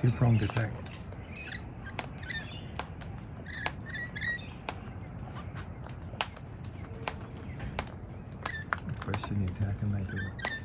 Two-pronged attack. The question is how can they do it?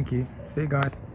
Thank you. See you guys.